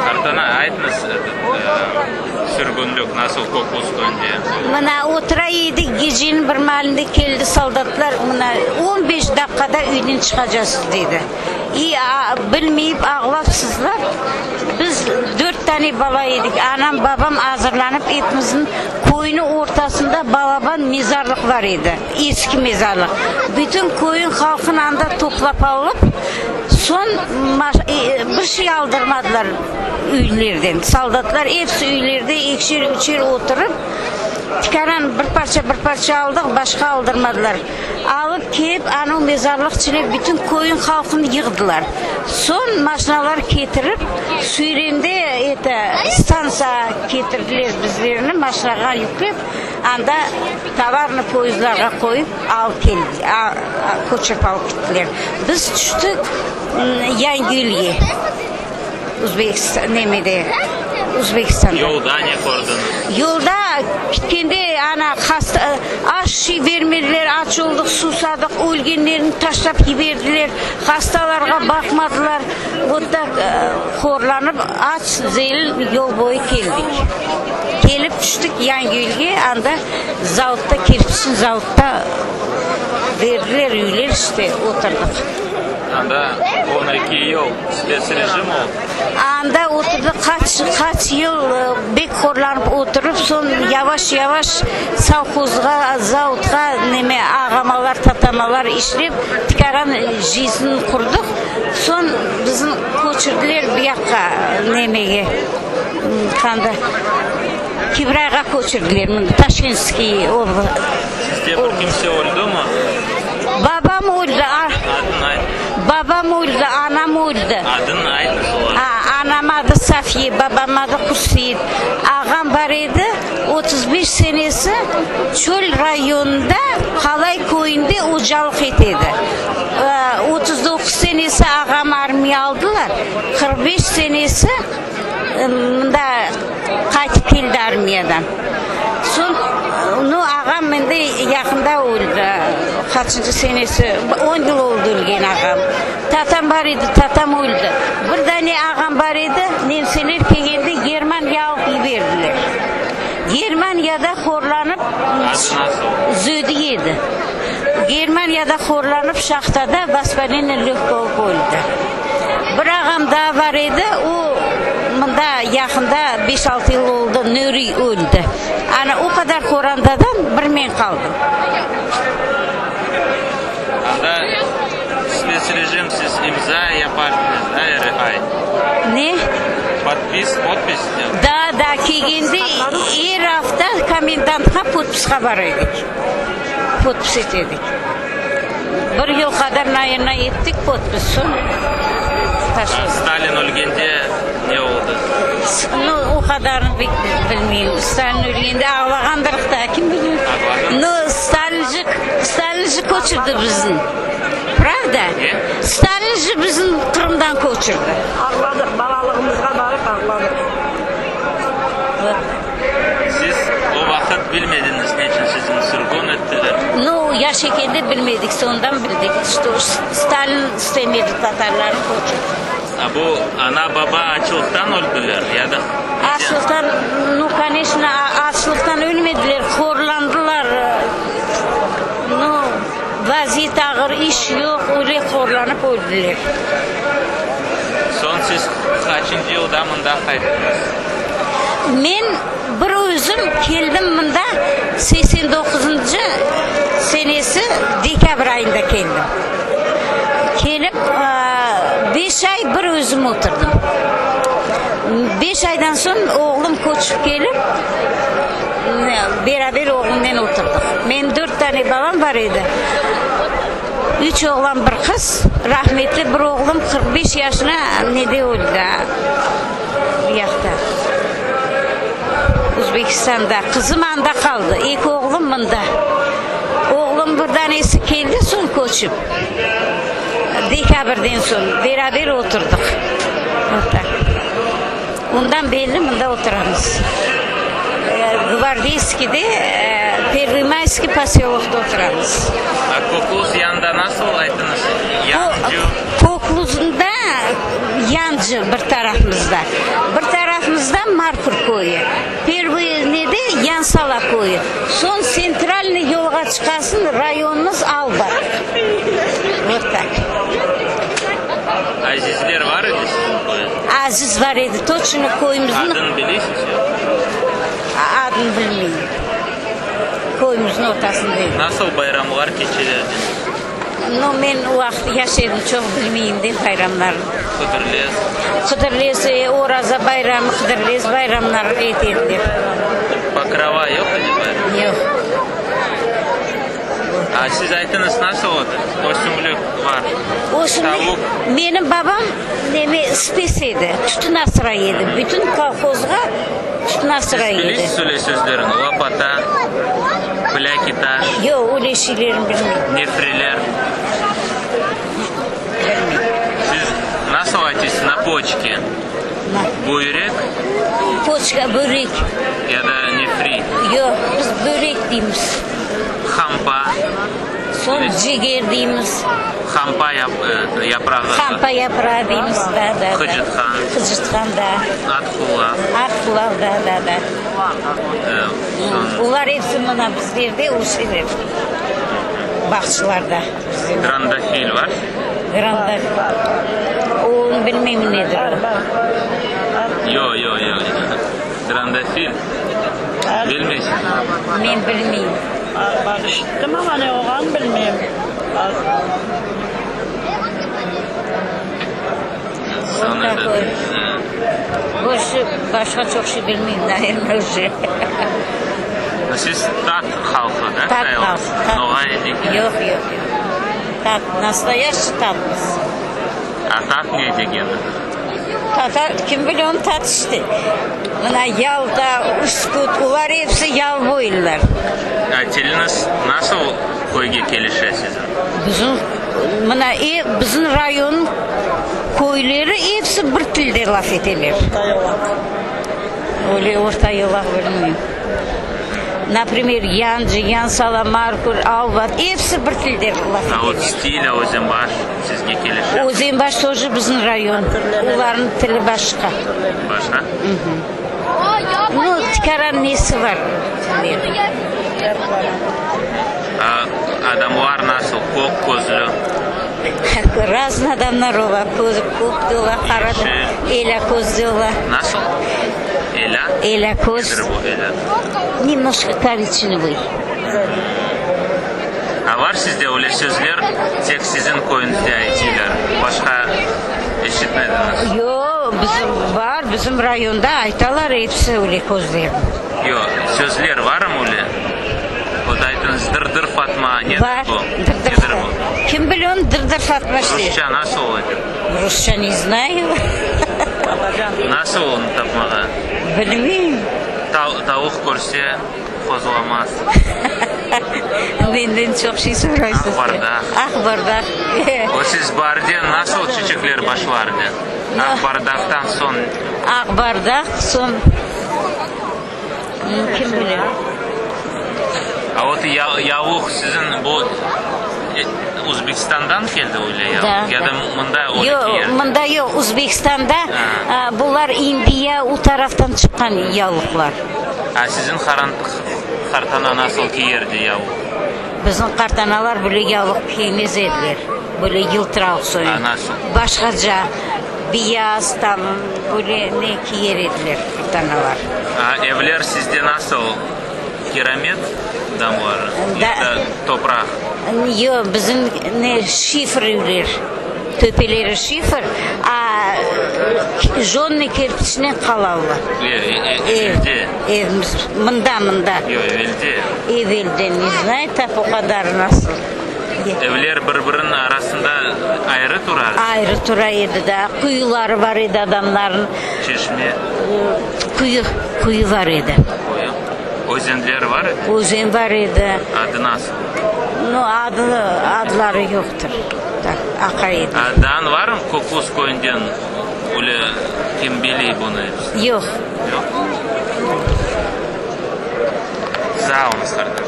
Картана айтмыз сүргүндүк насколько кустун деп мына mana эдик кеженин бир маалында келди солдатлар мына он беш дакыкада үйдөн чыга жатсыз деди и билмейип агылап сызлап биз төрт тане бала эдик анам бабам азырланып этимиздин koyunu ortasında balaban mezarlık var edi. Eski mezarliq. Butun koyun halkın anda toplap Son e, bir şey aldırmadılar üylerden. Saldatlar hepsi üylerde ikişer üçer oturup тикаран бір парша бір парша алдық башқа алдырмадылар алып келіп аның мезарлық ішіне бүтін қойын халқын жығдылар Сон машиналар кетіріп Сүйренде, это станса кетірділер біздеріні, машинаға жүктеп анда товарный пойыздарға қойып алып келді көшіріп алып кеттілер біз түштік Яңгүлге, Өзбекстан немеде Өзбекстан жолда не көрдіңіз жолда kendi ana hasta e, aş şey vermediler aç olduk susadık ölgenlerini taşlap giberdiler hastalarga bakmadılar bu da e, horlanıp aç zeyil yol boyu geldik gelip düştük Yangölge anda zavutta kirpişin zavutta verdiler üyler işte oturduk anda 12 yıl spes rejim oldu anda oturduk kaç kaç yıl e, қорланып отырып сон яваш яваш совхозға зауытқа неме ағамалар татамалар ишлеп тікаған жизнь құрдық сон біздің көшірділер бұяққа немеге қандай кибрайға көшірділер міне ташкентский облыс сізде бір кісі өлді ма бабам өлді бабам өлді анам өлді атын айт әфие бабамады құсейіт ағам бар еді 35 сенесі шөл районында қалай көйінде ұжалық етеді 39 сенесі ағам армия алдылар 45 сенесі мында қайтып келді армиядан соң ну ағам менде жақында өлді қатшынды сенесі он жыл болды өлген ағам татам бар еді татам өлді бір дәне ағам бар еді неміселер келгенде германияға алып жіберділер германияда хорланып үзеді еді германияда хорланып шахтада воспаление легко өлді бір ағам да бар еді ол Яқында 5-6 жыл болды нөри өлді ана о қадар қорандадан бір мен қалды. анда сіз режим сіз имза я подпись да рай не подпись подпись да да келгенде әр апта комендантқа подписьқа барайдық подпись етедік bir yıl kadar nayına ettik bot biz son. Stalin ölgende ne oldu? Ну, o kadar pek bilmiyorum. Stalin ölgende ağlagandır da kim bilir. Ну, Stalinci, Stalinci koçurdu bizim. Pravda? Stalinci bizim Kırım'dan koçurdu. Ağladık, balalığımızda barıp ağladık. Siz o vakit bil yaş ekende bilmedik, sondan bildik. İşte сталин Stalin istemedi Tatarların А бу ана баба ачлыктан өлдүлөр, яда. ну, конечно, ачлыктан өлмедилер, хорландылар. Ну, вазият агыр, иш жок, эле хорланып өлдүлөр. Сон, сиз качынчы жылда мында кайттыңыз? Мен бир өзүм келдим мында 89-жы senesi dekabr oyida keldim kelib beş ay bir o'zim şey o'tirdim besh oydan so'ng o'g'lim ko'chib kelib beraber o'g'limdan o'tirdim meni dört tane babam bor edi üç oğlan bir kız, rahmetli bir oğlum 45 yaşına ne de öldü yakta. Uzbekistan'da. Kızım anda kaldı. İlk oğlum bunda buradan eskildi so'ng ko'chib dekabrdan so'ng beraber o'tirdik undan beri bunda o'tiramiz ee, gvardeyskida e, первомайский поселокda o'tiramiz kokluz yanında nasıl aytdınız kokluzda yanji bir tarafimizda bir tarafimizda marpur ko'yi первый neda yansala ko'yi шыққасын районымыз алба вот так әзиздер бар еді әзіз бар еді точно қойымыздың атын білесіз атын білмеймін қойымыздың ортасында еді насыл байрамлар кешелерде ну мен уақыт яшедім жоқ білмеймін де байрамдарын қыдырлез қыдырлез ораза байрамы қыдырлез байрамдар етеді деп покрова жоқ еді жоқ А a siz aytdingiz narsa o'zi o'simlik var o'simlik meni babam nima spes edi tutnasra edi butun kolxozga tutnasra edi bilasiz ular so'zlarini lopata plakita yo'q ular she'rlarini bilmayman nefrilar siz nasıl aytasiz на почке бөйрек почка бөйрек Яда да нефри жоқ біз бөйрек дейміз хампа Сон джигер дейміз хампа япрағы хампа япрағы дейміз да да хыжытхан хыжытхан да аққұлақ аққұлақ да да да олар есі мына бақшыларда грандахиль бар грандахиль оны білмеймін неде Amin bilmiyim. Barıştım ama ne oğlan bilmiyim. Вот такой. Больше başka çok şey bilmiyim nair Nurşe. Siz Tat halkı da? Tat halkı. Noğay degan. Yok yok. Tat, настоящий Tat. А Tat ne degan? татар кім біле он татышты мына ялда ускут улар епсі ял бойлар тіліңіз насыл қойге келішесіз біздің мына и біздің район көйлері епсі бір тілде лаф етелер орта орта например янжы Саламар, маркур аубат эпси бир тилде кылат а вот стиль озенбаш Сізге келиши озенбаш тоже біздің район улардын тили башка башқа. ну тикаранниси бар адамдар насыл көк көзлі разный адамдар олар көзі көп де олар қара да еле көз насыл Эля. Эля Кост. Немножко коричневый. алар сизде эле сөздөр тек сиздин коюнузда айтылар башка эшитмедиңиз Йо, биздин бар биздин районда айталар эпсе эле көздер жок сөздөр бармы эле вот айтыңыз дырдыр фатма не бар дырдыр ким билем дырдыр фатма русча насыл деп русча не знаю насыл он тапмага білмеймін тауық көрсе қозғалмас ну енді жоқ şey сұрайсыз ақбарда ақбарда вот сіз барден нашел чечеклер башларден ақбардақтан сон ақбардақ сон кім біледі а вот яуық сіздің бұл o'zbekistondan e, keldi o'ylayapman da, da. munda yo'q munda yo'q o'zbekistonda e, bular indiya u tarafdan chiqqan yovliqlar sizin qartana nasıl ki yerdi yavu bizning qartanalar buli yovliq kiyimiz edilar buli yiltiroq там buli ne kiyer edilar А evler sizde nasıl kiremit dam Йо, біздің не шифр үйлер, төпелері шифр, а жонны керпішіне қалауы. мында, мында. Йо, евелде. не знаю, тап о қадар насыл. бір-бірін арасында айры тұра? Айры тұра еді, да. бар еді адамларын. Чешіне? Құйы, құйы бар еді. Құйы. бар еді? Өзен бар еді. Адынасыл? Ну, adını, adları yoxdur. Aqayın. Dan var kim bilir bunu? жоқ